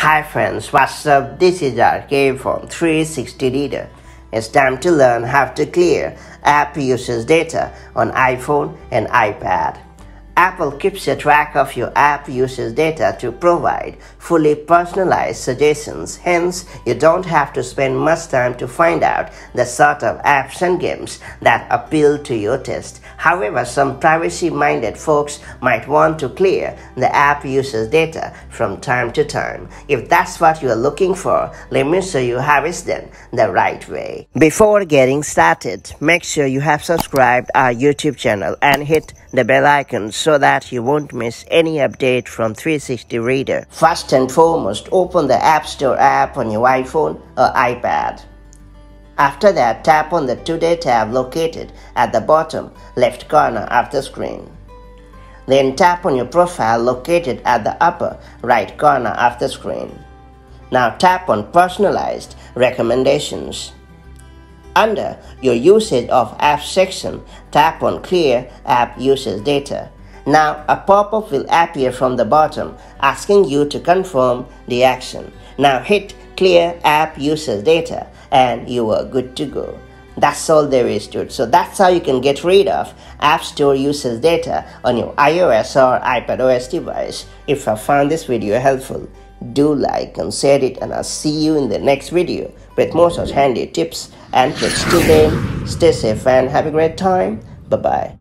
Hi friends, what's up? This is RK from 360 Reader. It's time to learn how to clear app usage data on iPhone and iPad. Apple keeps a track of your app usage data to provide fully personalized suggestions. Hence, you don't have to spend much time to find out the sort of apps and games that appeal to your taste. However, some privacy-minded folks might want to clear the app usage data from time to time. If that's what you are looking for, let me show you how it's done the right way. Before getting started, make sure you have subscribed our YouTube channel and hit the bell icon so that you won't miss any update from 360 Reader. First and foremost, open the App Store app on your iPhone or iPad. After that, tap on the Today tab located at the bottom left corner of the screen. Then tap on your profile located at the upper right corner of the screen. Now tap on Personalized Recommendations. Under your usage of apps section, tap on Clear App Usage Data. Now a pop-up will appear from the bottom asking you to confirm the action. Now hit Clear App Usage Data and you are good to go. That's all there is to it. So that's how you can get rid of App Store usage data on your iOS or iPadOS device. If I found this video helpful, do like and share it and I'll see you in the next video with more such handy tips and tricks. Till then, stay safe and have a great time. Bye bye.